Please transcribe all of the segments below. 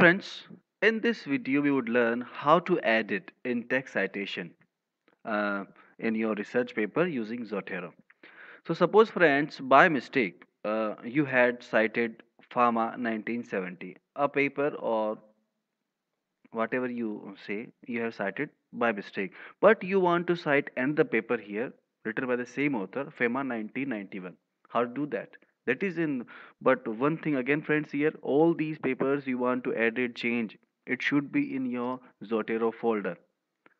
Friends, in this video we would learn how to edit in-text citation uh, in your research paper using Zotero. So suppose friends, by mistake, uh, you had cited Fama 1970, a paper or whatever you say, you have cited by mistake. But you want to cite another paper here written by the same author, Fama 1991. How to do that? That is in, but one thing again friends here, all these papers you want to edit, change, it should be in your Zotero folder.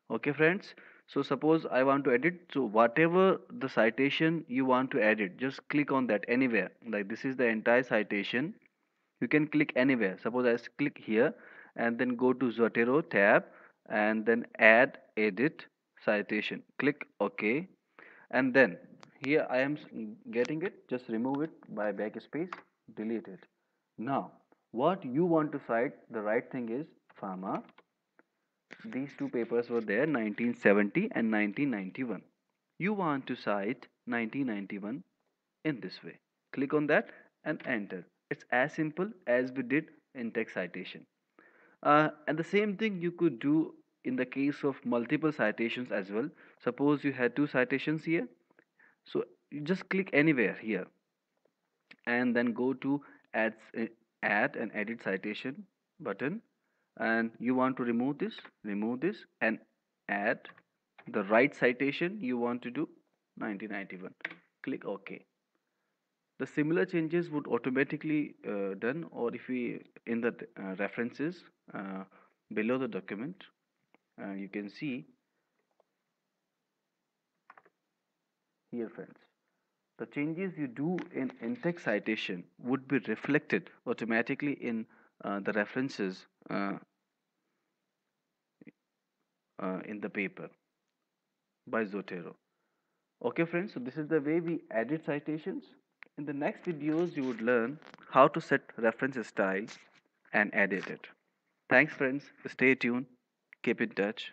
Okay friends, so suppose I want to edit, so whatever the citation you want to edit, just click on that anywhere. Like this is the entire citation. You can click anywhere. Suppose I click here and then go to Zotero tab and then add edit citation. Click OK and then here I am getting it. Just remove it by backspace delete it. Now what you want to cite the right thing is Fama. These two papers were there 1970 and 1991 you want to cite 1991 in this way. Click on that and enter. It's as simple as we did in text citation. Uh, and the same thing you could do in the case of multiple citations as well. Suppose you had two citations here so you just click anywhere here and then go to add eh, add and edit citation button. And you want to remove this remove this and add the right citation you want to do 1991 click ok. The similar changes would automatically uh, done or if we in the uh, references uh, below the document uh, you can see here friends the changes you do in in-text citation would be reflected automatically in uh, the references uh, uh, in the paper by Zotero. Okay friends, so this is the way we edit citations. In the next videos, you would learn how to set reference style and edit it. Thanks friends, stay tuned, keep in touch.